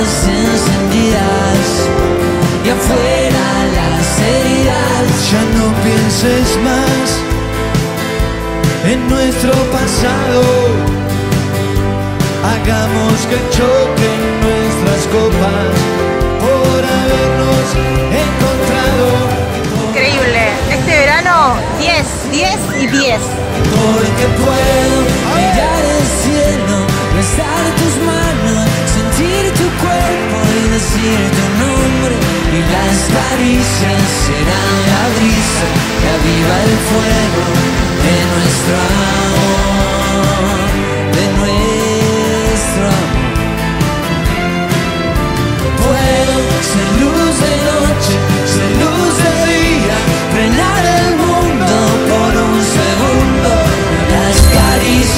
encendidas y afuera las heridas. Ya no pienses más en nuestro pasado. Hagamos que choquen nuestras copas por habernos encontrado. Increíble. Este verano, 10, 10 y 10. Porque puedo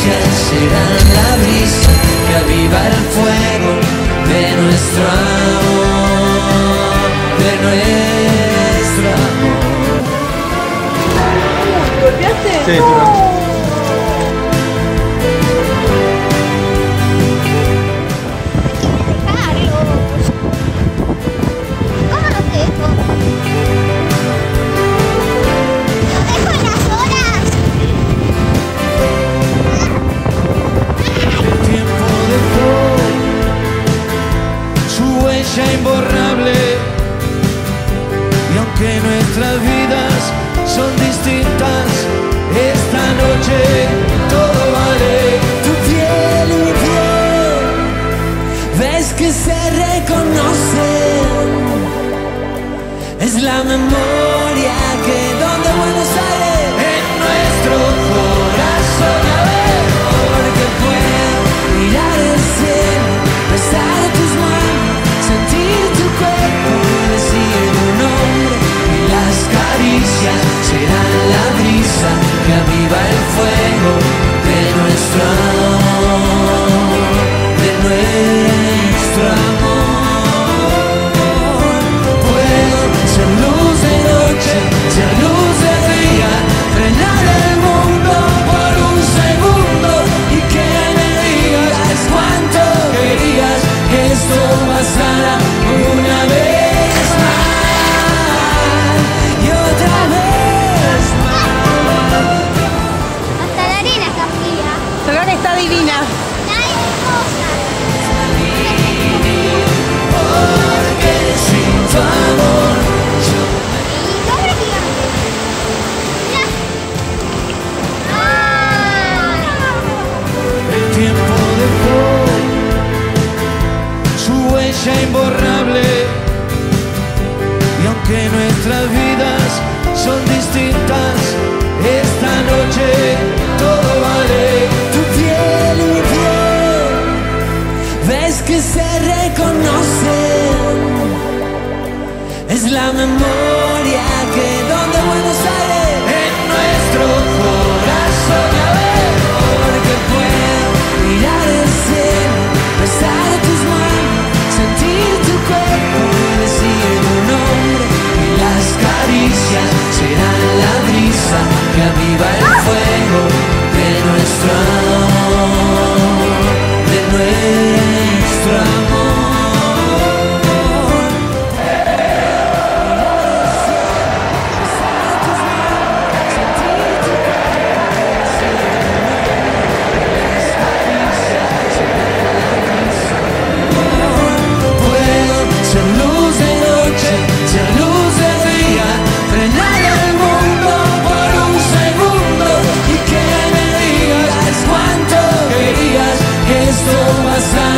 caricias serán la brisa que aviva el fuego de nuestro amor, de nuestro amor. Sí, su huella imborrable y aunque nuestras vidas son distintas, esta noche todo vale. Tu piel y piel, ves que se reconocen. Es la memoria que imborrable y aunque nuestras vidas son distintas, esta noche todo vale. tu piel y mi piel, ves que se reconocen. Es la memoria nossa